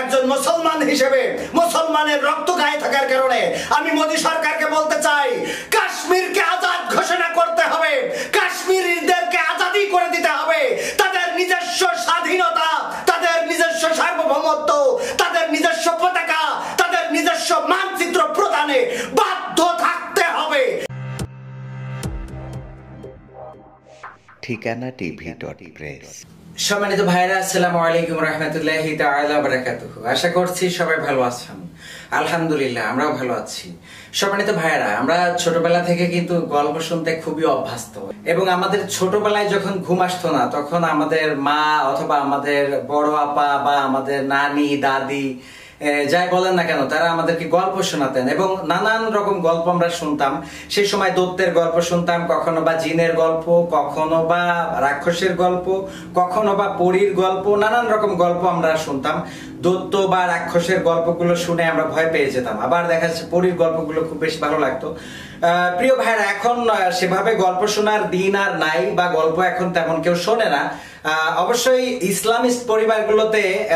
একজন মুসলমান হিসেবে মুসলমানের রক্ত গায়ে থাকার কারণে আমি মোদী সরকারকে বলতে চাই, কাশ্মীরকে আজাদ ঘোষণা করতে হবে, কাশ্মীরিদেরকে আজাদি করে দিতে হবে। তাদের নিজস্ব স্বাধীনতা, তাদের নিজস্ব সার্বভৌমত্ব, তাদের নিজস্ব পতাকা, তাদের নিজস্ব মানচিত্র প্রদানে বাধ্য থাকতে হবে। ঠিকানা টিভি ডট প্রেস। সম্মানিত ভাইরা আসসালামু আলাইকুম রহমতুল্লাহ বারাকাতুহু। আশা করছি সবাই ভালো আছেন। আলহামদুলিল্লাহ, আমরাও ভালো আছি। সম্মানিত ভাইরা আমরা ছোটবেলা থেকে কিন্তু গল্প শুনতে খুবই অভ্যস্ত। এবং আমাদের ছোটবেলায় যখন ঘুম আসতো না, তখন আমাদের মা অথবা আমাদের বড় আপা বা আমাদের নানি, দাদি যাই বলেন না কেন, তারা আমাদেরকে গল্প শোনাতেন এবং নানান রকম গল্প আমরা শুনতাম। সেই সময় দত্তের গল্প শুনতাম, কখনো বা জিনের গল্প, কখনো বা রাক্ষসের গল্প, কখনো বা পরীর গল্প, নানান রকম গল্প আমরা শুনতাম। দত্ত বা রাক্ষসের গল্পগুলো শুনে আমরা ভয় পেয়ে যেতাম। আবার দেখা যাচ্ছে পরীর গল্পগুলো খুব বেশি ভালো লাগতো। প্রিয় ভাইরা এখন সেভাবে গল্প শোনার দিন আর নাই বা গল্প এখন তেমন কেউ শোনে না। অবশ্যই ইসলামিস্ট পরিবারগুলোতে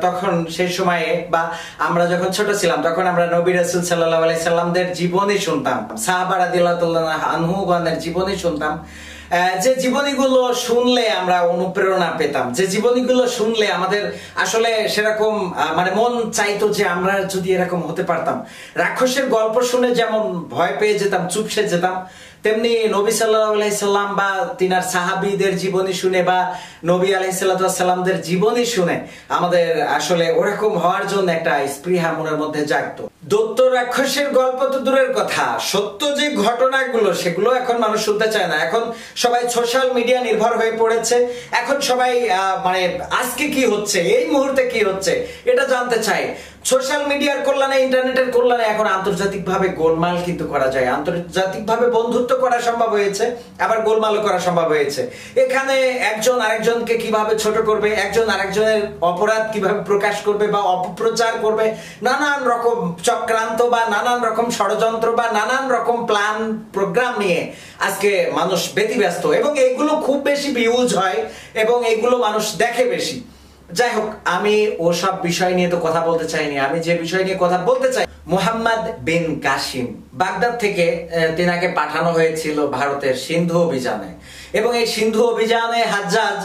তখন সেই সময়ে বা আমরা যখন ছোট ছিলাম, তখন আমরা নবী রাসুল সাল্লাহ আলাই সাল্লামদের জীবনী শুনতাম। সাহাবা রাদিল্লাহ আনহুগণের জীবনী শুনতাম। যে জীবনীগুলো শুনলে আমরা অনুপ্রেরণা পেতাম। যে জীবনীগুলো শুনলে আমাদের আসলে সেরকম মানে মন চাইতো যে আমরা যদি এরকম হতে পারতাম। রাক্ষসের গল্প শুনে যেমন ভয় পেয়ে যেতাম, চুপসে যেতাম তেমনি নবী সাল্লাহ বা তিনার সাহাবিদের জীবনী শুনে বা নবী আলাইসাল্লামদের জীবনী শুনে আমাদের আসলে ওরকম হওয়ার জন্য একটা স্পৃহা মনের মধ্যে জাগতো। দত্ত রাক্ষসের গল্প তো দূরের কথা। সত্য যে ঘটনাগুলো, সেগুলো এখন মানুষ শুনতে চায় না। এখন সবাই সোশ্যাল মিডিয়া নির্ভর হয়ে পড়েছে। এখন সবাই মানে আজকে কি হচ্ছে? এই মুহূর্তে কি হচ্ছে? এটা জানতে চায় সোশ্যাল মিডিয়ার কল্যাণে, ইন্টারনেটের কল্যাণে এখন আন্তর্জাতিকভাবে গোলমাল কিন্তু করা যায়। আন্তর্জাতিকভাবে বন্ধুত্ব করা সম্ভব হয়েছে, আবার গোলমালও করা সম্ভব হয়েছে। এখানে একজন আরেকজনকে কীভাবে ছোট করবে, একজন আরেকজনের অপরাধ কীভাবে প্রকাশ করবে বা অপপ্রচার করবে, নানান রকম চক্রান্ত বা নানান রকম ষড়যন্ত্র বা নানান রকম প্ল্যান, প্রোগ্রাম নিয়ে আজকে মানুষ ব্যতিব্যস্ত। এবং এগুলো খুব বেশি ভিউজ হয় এবং এগুলো মানুষ দেখে বেশি। যাই হোক আমি ওসব বিষয় নিয়ে তো কথা বলতে চাইনি। আমি যে বিষয় নিয়ে কথা বলতে চাই, মুহাম্মদ বিন কাসিম, বাগদাদ থেকে তিনাকে পাঠানো হয়েছিল ভারতের সিন্ধু অভিযানে। এবং এই সিন্ধু অভিযানে হাজ্জাজ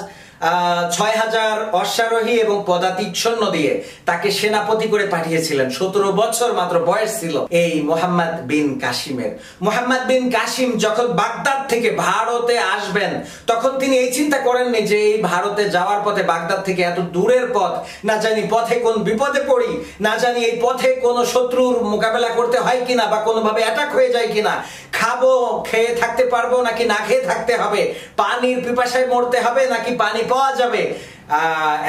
ছয় হাজার অশ্বারোহী এবং পদাতিক সৈন্য দিয়ে তাকে সেনাপতি করে পাঠিয়েছিলেন। সতেরো বছর মাত্র বয়স ছিল এই মোহাম্মদ বিন কাসিমের। মোহাম্মদ বিন কাসিম যখন বাগদাদ থেকে ভারতে আসবেন, তখন তিনি এই চিন্তা করেননি যে এই ভারতে যাওয়ার পথে বাগদাদ থেকে এত দূরের পথ, না জানি পথে কোন বিপদে পড়ি, না জানি এই পথে কোনো শত্রুর মোকাবেলা করতে হয় কিনা বা কোনোভাবে অ্যাটাক হয়ে যায় কিনা। খাব, খেয়ে থাকতে পারব নাকি না খেয়ে থাকতে হবে? পানির পিপাসায় মরতে হবে নাকি পানি পাওয়া যাবে।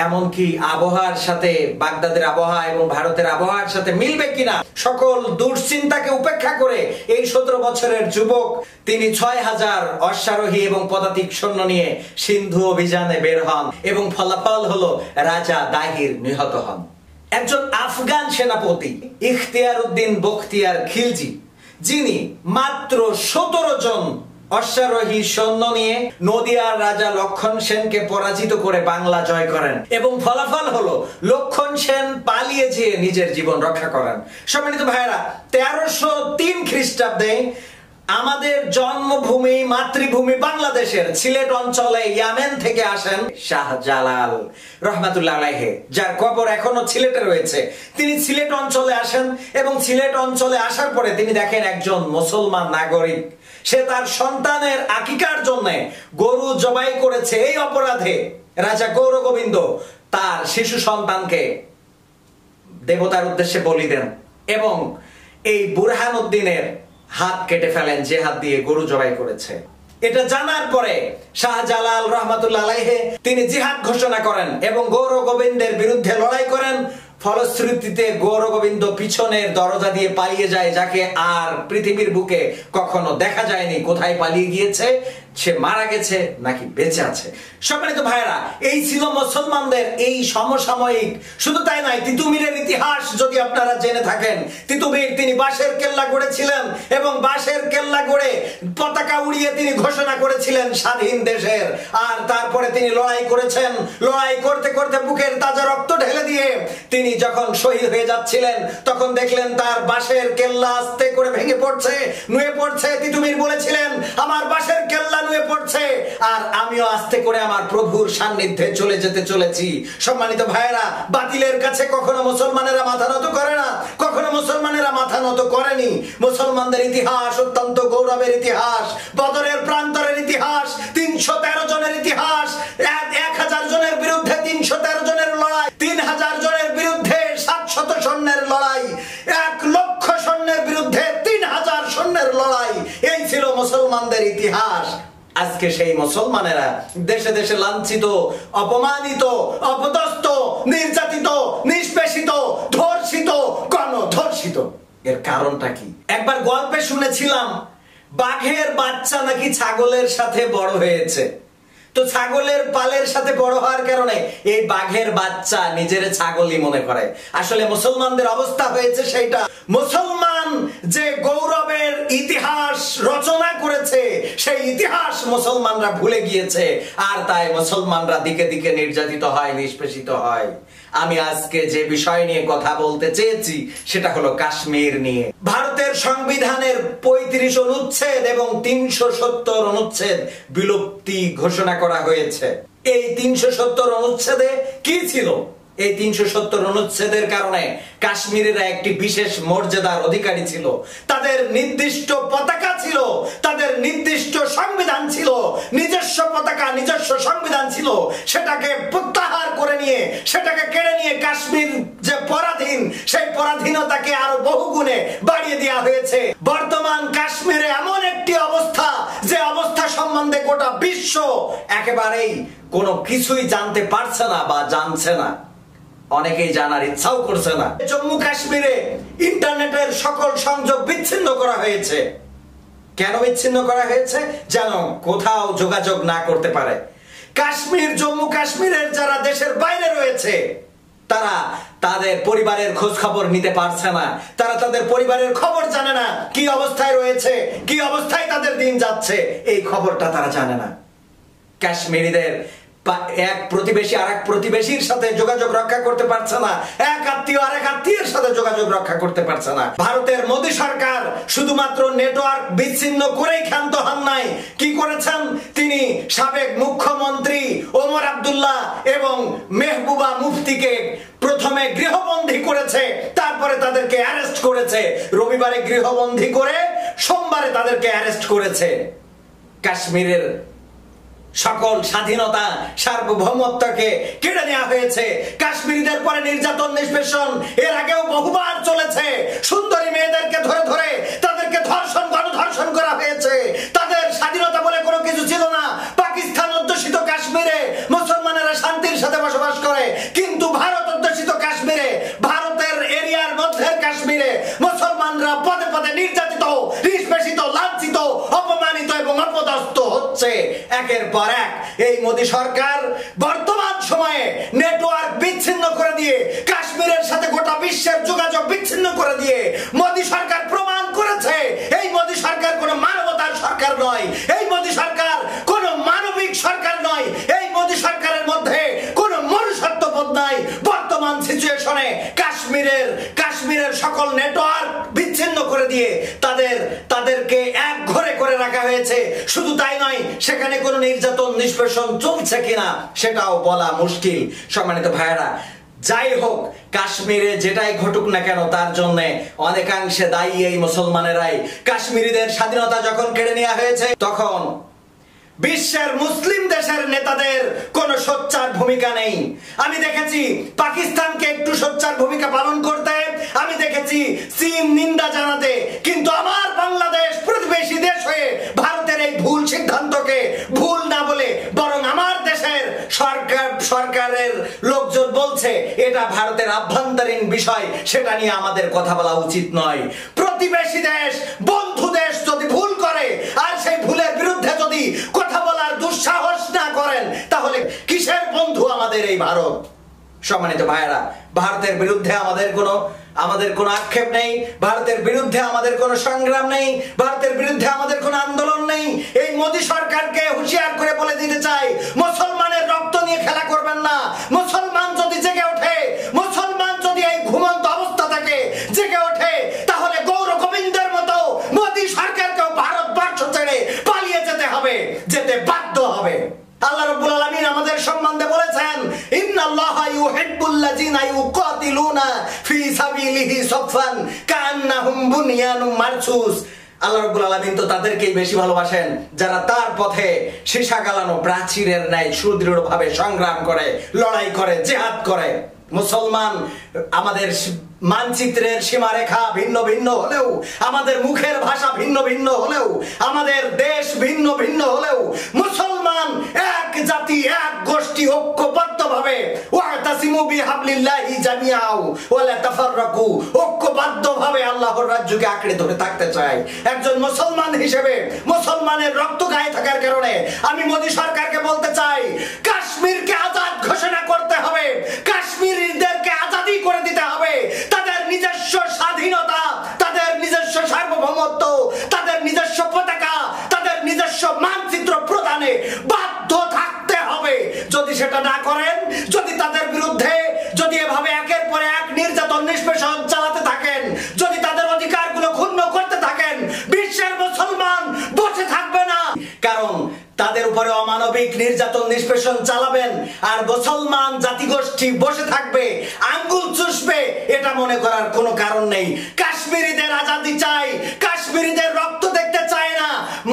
এমনকি আবহাওয়ার সাথে বাগদাদের আবহাওয়া এবং ভারতের আবহাওয়ার সাথে মিলবে কিনা, সকল দুশ্চিন্তাকে উপেক্ষা করে এই সতেরো বছরের যুবক তিনি ছয় হাজার অশ্বারোহী এবং পদাতিক সৈন্য নিয়ে সিন্ধু অভিযানে বের হন এবং ফলাফল হলো রাজা দাহির নিহত হন। একজন আফগান সেনাপতি ইখতিয়ার উদ্দিন বখতিয়ার খিলজি, যিনি মাত্র সতেরো জন অশ্বারোহী সৈন্য নিয়ে নদিয়ার রাজা লক্ষণ সেনকে পরাজিত করে বাংলা জয় করেন এবং ফলাফল হলো লক্ষণ সেন পালিয়ে যেয়ে নিজের জীবন রক্ষা করেন। সম্মানিত ভাইয়েরা, তেরোশো তিন খ্রিস্টাব্দে আমাদের জন্মভূমি, মাতৃভূমি বাংলাদেশের সিলেট অঞ্চলে ইয়ামেন থেকে আসেন শাহজালাল রহমাতুল্লাহ আলাইহে, যার কবর এখনও সিলেটে রয়েছে। তিনি সিলেট অঞ্চলে আসেন এবং সিলেট অঞ্চলে আসার পরে তিনি দেখেন একজন মুসলমান নাগরিক। সে তার সন্তানের আকিকার জন্য গরু জবাই করেছে এই অপরাধে। রাজা গৌর গোবিন্দ তার শিশু সন্তানকে দেবতার উদ্দেশ্যে বলি দেন এবং এই বুরহান উদ্দিনের হাত কেটে ফেলেন যে হাত দিয়ে গরু জবাই করেছে। এটা জানার পরে শাহজালাল রহমাতুল্লাহ তিনি জিহাদ ঘোষণা করেন এবং গৌর গোবিন্দের বিরুদ্ধে লড়াই করেন। ফলশ্রুতিতে গৌরগোবিন্দ পিছনের দরজা দিয়ে পালিয়ে যায়, যাকে আর পৃথিবীর বুকে কখনো দেখা যায়নি। কোথায় পালিয়ে গিয়েছে? সে মারা গেছে নাকি বেঁচে আছে? সম্মানিত ভাইরা এই ছিল মুসলমানদের এই সমসাময়িক। শুধু তাই নয় তিতুমিরের ইতিহাস যদি আপনারা জেনে থাকেন তিতুমির তিনি বাঁশের কেল্লা গড়েছিলেন এবং বাঁশের কেল্লা গড়ে পতাকা উড়িয়ে তিনি ঘোষণা করেছিলেন স্বাধীন দেশের। আর তারপরে তিনি লড়াই করেছেন। লড়াই করতে করতে বুকের তাজা রক্ত ঢেলে দিয়ে তিনি যখন শহীদ হয়ে যাচ্ছিলেন, তখন দেখলেন তার বাঁশের কেল্লা আস্তে করে ভেঙে পড়ছে, নুয়ে পড়ছে। তিতুমির বলেছিলেন, আমার বাঁশের কেল্লা নুয়ে পড়ছে। আর আমিও আস্তে করে আমার প্রভুর সান্নিধ্যে চলে যেতে চলেছি। সম্মানিত ভাইয়েরা, বাতিলের কাছে কখনো মুসলমানেরা মাথা নত করে না। কখনো মুসলমানেরা মাথা নত করেনি। মুসলমানদের ইতিহাস অত্যন্ত গৌরবের ইতিহাস, বদরের প্রান্তরের ইতিহাস, তিনশো তেরো জনের ইতিহাস এক হাজার জনের বিরুদ্ধে তিনশো তেরো জনের লড়াই, তিন হাজার জনের বিরুদ্ধে সাতশত সৈন্যের লড়াই, এক লক্ষ সৈন্যের বিরুদ্ধে তিন হাজার সৈন্যের লড়াই। এই ছিল মুসলমানদের ইতিহাস। আজকে সেই মুসলমানেরা দেশে দেশে লাঞ্ছিত, অপমানিত, অপদস্থ, নির্যাতিত, নিষ্পেষিত, ধর্ষিত, গণধর্ষিত। এর কারণটা কি? একবার গল্পে শুনেছিলাম, বাঘের বাচ্চা নাকি ছাগলের সাথে বড় হয়েছে। তো ছাগলের পালের সাথে বড় হওয়ার কারণে এই বাঘের বাচ্চা নিজের ছাগলই মনে করে। আসলে মুসলমানদের অবস্থা হয়েছে সেইটা। মুসলমান যে গৌরবের ইতিহাস রচনা করেছে, সেই ইতিহাস মুসলমানরা ভুলে গিয়েছে। আর তাই মুসলমানরা দিকে দিকে নির্যাতিত হয়, নিষ্পেষিত হয়। আমি আজকে যে বিষয় নিয়ে কথা বলতে চেয়েছি, সেটা হলো কাশ্মীর নিয়ে। ভারতের সংবিধানের পঁয়ত্রিশ অনুচ্ছেদ এবং তিনশো সত্তর অনুচ্ছেদ বিলুপ্তি ঘোষণা করা হয়েছে। এই তিনশো সত্তর অনুচ্ছেদে কি ছিল? এই তিনশো সত্তর অনুচ্ছেদের কারণে কাশ্মীরেরা একটি বিশেষ মর্যাদার অধিকারী ছিল। তাদের নির্দিষ্ট পতাকা ছিল, তাদের নির্দিষ্ট সংবিধান ছিল, নিজস্ব পতাকা, নিজস্ব সংবিধান ছিল। সেটাকে প্রত্যাহার করে নিয়ে, সেটাকে কেড়ে নিয়ে কাশ্মীর যে পরাধীন, সেই পরাধীনতাকে আরও বহুগুণে বাড়িয়ে দেওয়া হয়েছে। বর্তমান কাশ্মীরে এমন একটি অবস্থা, যে অবস্থা সম্বন্ধে গোটা বিশ্ব একেবারেই কোনো কিছুই জানতে পারছে না বা জানছে না। অনেকেই জানার ইচ্ছাও করছে না। জম্মু কাশ্মীরে ইন্টারনেটের সকল সংযোগ বিচ্ছিন্ন করা হয়েছে। কেন বিচ্ছিন্ন করা হয়েছে? যেন কোথাও যোগাযোগ না করতে পারে। কাশ্মীর, জম্মু কাশ্মীরের যারা দেশের বাইরে রয়েছে, তারা তাদের পরিবারের খোঁজ খবর নিতে পারছে না। তারা তাদের পরিবারের খবর জানে না কি অবস্থায় রয়েছে, কি অবস্থায় তাদের দিন যাচ্ছে। এই খবরটা তারা জানে না। কাশ্মীরিদের এক প্রতিবেশী আর এক প্রতিবেশীর সাথে যোগাযোগ রক্ষা করতে পারছে না। এক আত্মীয় আর এক আত্মীয়ের সাথে যোগাযোগ রক্ষা করতে পারছে না। ভারতের মোদী সরকার শুধুমাত্র নেটওয়ার্ক বিচ্ছিন্ন করেই ক্ষান্ত হন নাই। কি করেছেন? তিনি সাবেক মুখ্যমন্ত্রী ওমর আব্দুল্লাহ এবং মেহবুবা মুফতিকে প্রথমে গৃহবন্দী করেছে, তারপরে তাদেরকে অ্যারেস্ট করেছে। রবিবারে গৃহবন্দী করে সোমবারে তাদেরকে অ্যারেস্ট করেছে। কাশ্মীরের সকল স্বাধীনতা, সার্বভৌমত্বকে কেড়ে নেওয়া হয়েছে। কাশ্মীরিদের পরে নির্যাতন, নিষ্পেষণ, এর আগেও বহুবার চলেছে। সুন্দরী মেয়েদেরকে ধরে ধরে তাদেরকে ধর্ষণ, গণধর্ষণ করা হয়েছে। তাদের স্বাধীনতা বলে কোনো কিছু ছিল না। পাকিস্তান অধ্যুষিত কাশ্মীরে মুসলমানেরা শান্তির সাথে বসবাস হচ্ছে একের পর এক। এই মোদী সরকার বর্তমান সময়ে নেটওয়ার্ক বিচ্ছিন্ন করে দিয়ে, কাশ্মীরের সাথে গোটা বিশ্বের যোগাযোগ বিচ্ছিন্ন করে দিয়ে মোদী সরকার প্রমাণ করেছে। এই মোদী সরকার কোনো মানবতার সরকার নয়। এই মোদী সরকার কোনো মানবিক সরকার নয়। এই মোদী সরকারের মধ্যে কোনো মনুষ্যত্ববোধ নাই। বর্তমান সিচুয়েশনে কাশ্মীরের সকল নেটওয়ার্ক বিচ্ছিন্ন করে দিয়ে তাদের, তাদেরকে এক ঘরে করে রাখা হয়েছে। শুধু তাই নয়, সেখানে কোনো নির্যাতন, নিষ্পেষণ চলছে কিনা সেটাও বলা মুশকিল। সম্মানিত ভাইয়েরা, যাই হোক, কাশ্মীরে যেটাই ঘটুক না কেন, তার জন্য অনেকাংশে দায়ী এই মুসলমানেরাই। কাশ্মীরিদের স্বাধীনতা যখন কেড়ে নেওয়া হয়েছে, তখন বিশ্বের মুসলিম দেশের নেতাদের কোনো সোচ্চার ভূমিকা নেই। আমি দেখেছি পাকিস্তানকে একটু সোচ্চার ভূমিকা পালন করতে, আমি দেখেছি চীন নিন্দা জানাতে, কিন্তু আমার বাংলাদেশ প্রতিবেশী দেশ হয়ে ভারতের এই ভুল সিদ্ধান্তকে ভুল না বলে বরং আমার দেশের সরকার, সরকারের লোকজন বলছে, এটা ভারতের আভ্যন্তরীণ বিষয়, সেটা নিয়ে আমাদের কথা বলা উচিত নয়। প্রতিবেশী দেশ বন্ধু আমাদের এই ভারত, সম্মানিত ভাইয়েরা, ভারতের বিরুদ্ধে আমাদের কোনো আমাদের কোনো আক্ষেপ নেই, ভারতের বিরুদ্ধে আমাদের কোনো সংগ্রাম নেই, ভারতের বিরুদ্ধে আমাদের কোনো আন্দোলন নেই। এই মোদী সরকারকে হুঁশিয়ার করে বলে দিতে চাই, মুসলমানের রক্ত নিয়ে খেলা করবেন না, মুসলমান যদি জেগে ওঠে মুসলমান যদি এই ঘুমন্ত অবস্থা থাকে জেগে ওঠে তাহলে গৌর গোবিন্দের মতো মোদী সরকারকেও ভারতবর্ষ ছেড়ে পালিয়ে যেতে হবে যেতে বাধ্য হবে আল্লাহ রাব্বুল আলামিন আমাদের সম্বন্ধে বলেছেন, ইন্নাল্লাহা ইউহিব্বুল্লাযিনা ইউকাতিলুনা ফি সাবিলিহি সাফফান কান্নাহুম বুনিয়ানুম মারসুস। আল্লাহ রাব্বুল আলামিন তো তাদেরকেই বেশি ভালোবাসেন, যারা তার পথে সীসা গালানো প্রাচীরের ন্যায় সুদৃঢ়ভাবে সংগ্রাম করে, লড়াই করে, জেহাদ করে। মুসলমান আমাদের মানচিত্রের সীমারেখা ভিন্ন ভিন্ন হলেও, আমাদের মুখের ভাষা ভিন্ন ভিন্ন হলেও, আমাদের দেশ ভিন্ন ভিন্ন হলেও, মুসলমান এক জাতি, এক গোষ্ঠী ঐক্যবদ্ধভাবে আল্লাহর রাজ্যকে আঁকড়ে ধরে থাকতে চাই। একজন মুসলমান হিসেবে, মুসলমানের রক্ত গায়ে থাকার কারণে, আমি মোদী সরকারকে বলতে চাই, কাশ্মীরকে আজাদ ঘোষণা করতে হবে। কাশ্মীরিদেরকে আজাদি করে দিতে হবে। তাদের নিজস্ব স্বাধীনতা, তাদের নিজস্ব সার্বভৌমত্ব, তাদের নিজস্ব পতাকা, তাদের নিজস্ব মানচিত্র প্রদানে বাধ্য থাকতে হবে। যদি সেটা না করেন, যদি তাদের বিরুদ্ধে, যদি এভাবে একের পরে এক নির্যাতন, নিষ্পেষণ চালাতে থাকেন যদি তাদের অধিকারগুলো ক্ষুণ্ণ করতে থাকেন বিশ্বের মুসলমান বসে থাকবে না কারণ তাদের উপরে নির্যাতন নিষ্পেষণ চালাবেন আর মুসলমান জাতিগোষ্ঠী বসে থাকবে, আঙ্গুল চুষবে, এটা মনে করার কোনো কারণ নেই। কাশ্মীরিদের আজাদি চাই, কাশ্মীরিদের রক্ত দেখতে চায় না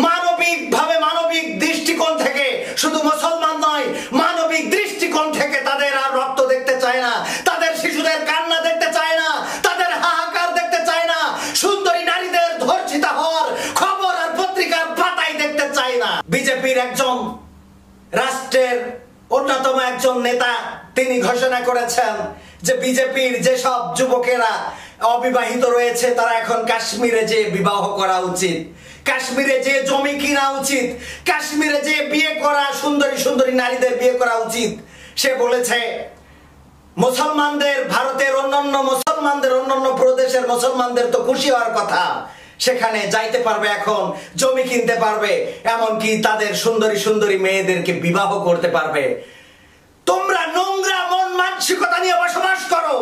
মানবিক ভাবে মানবিক দৃষ্টিকোণ থেকে শুধু মুসলমান নয় মানবিক দৃষ্টিকোণ থেকে তাদের আর রক্ত দেখতে চায় না তাদের শিশুদের কান্না দেখতে চায় না তাদের হাহাকার দেখতে চায় না সুন্দরী নারীদের ধর্ষিতা হওয়ার খবর আর পত্রিকার পাতায় দেখতে চায় না বিজেপির একজন রাষ্ট্রের অন্যতম একজন নেতা তিনি ঘোষণা করেছেন যে বিজেপির যেসব যুবকেরা অবিবাহিত রয়েছে, তারা এখন কাশ্মীরে যে বিবাহ করা উচিত। কাশ্মীরে যে জমি কিনা উচিত। কাশ্মীরে যে বিয়ে করা সুন্দরী সুন্দরী নারীদের বিয়ে করা উচিত। সে বলেছে, মুসলমানদের, ভারতের অন্যান্য মুসলমানদের, অন্যান্য প্রদেশের মুসলমানদের তো খুশি হওয়ার কথা। সেখানে যাইতে পারবে এখন, জমি কিনতে পারবে, এমনকি তাদের সুন্দরী সুন্দরী মেয়েদেরকে বিবাহ করতে পারবে। তোমরা নোংরা মন মানসিকতা নিয়ে বসবাস করো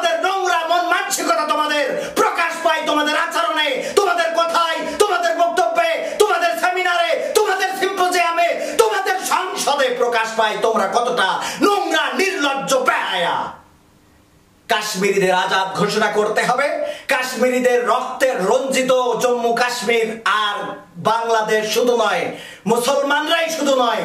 তোমাদের নোংরা মন মানসিকতা তোমাদের প্রকাশ পায়, তোমাদের আচরণে, তোমাদের কথায়, তোমাদের বক্তব্যে, তোমাদের সেমিনারে, তোমাদের সিম্পোজিয়ামে, তোমাদের সংসদে প্রকাশ পায় তোমরা কতটা নোংরা, নির্লজ্জ বেহায়া কাশ্মীরিদের আজাদ ঘোষণা করতে হবে। কাশ্মীরিদের রক্তের রঞ্জিত জম্মু কাশ্মীর আর বাংলাদেশ শুধু নয়, মুসলমানরাই শুধু নয়,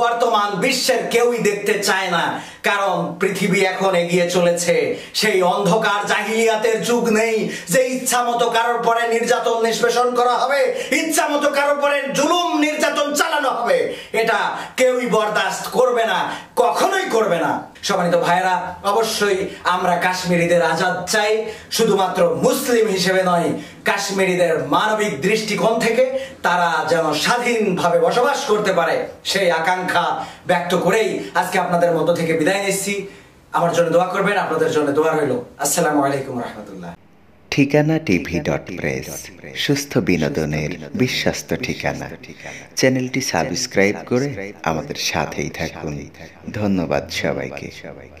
বর্তমান বিশ্বের কেউই দেখতে চায় না। কারণ পৃথিবী এখন এগিয়ে চলেছে। সেই অন্ধকার জাহিলিয়াতের যুগ নেই। যে ইচ্ছা মতো কারোর পরে নির্যাতন নিষ্পেষণ করা হবে, ইচ্ছা মতো কারোর পরে জুলুম নির্যাতন চালানো হবে, এটা কেউই বরদাস্ত করবে না, কখনোই করবে না। সম্মানিত ভাইরা অবশ্যই আমরা কাশ্মীরিদের আজাদ চাই, শুধুমাত্র মুসলিম হিসেবে নয় কাশ্মীরিদের মানবিক দৃষ্টিকোণ থেকে তারা যেন স্বাধীনভাবে বসবাস করতে পারে, সেই আকাঙ্ক্ষা ব্যক্ত করেই আজকে আপনাদের মধ্য থেকে বিদায় নিচ্ছি। আমার জন্য দোয়া করবেন, আপনাদের জন্য দোয়া রইল। আসসালামু আলাইকুম রহমতুল্লাহ। ঠিকানা টিভি ডট প্রেস সুস্থ বিনোদনের বিশ্বস্ত ঠিকানা। চ্যানেলটি সাবস্ক্রাইব করে আমাদের সাথেই থাকুন। ধন্যবাদ সবাইকে সবাইকে।